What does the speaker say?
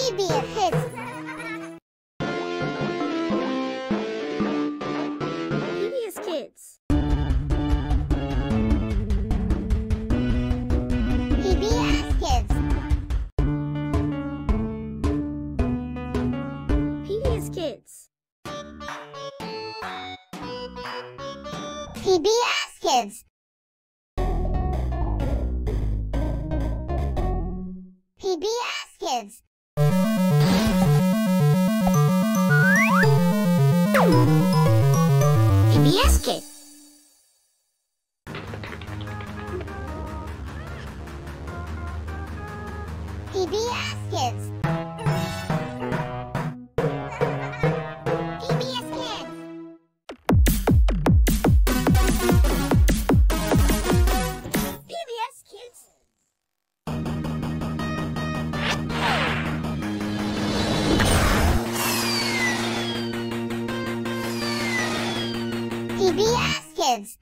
PBS Kids. PBS Kids. PBS Kids. PBS Kids. PBS Kids. PBS Kids. NES kid. PBS Kids. PBS Kids.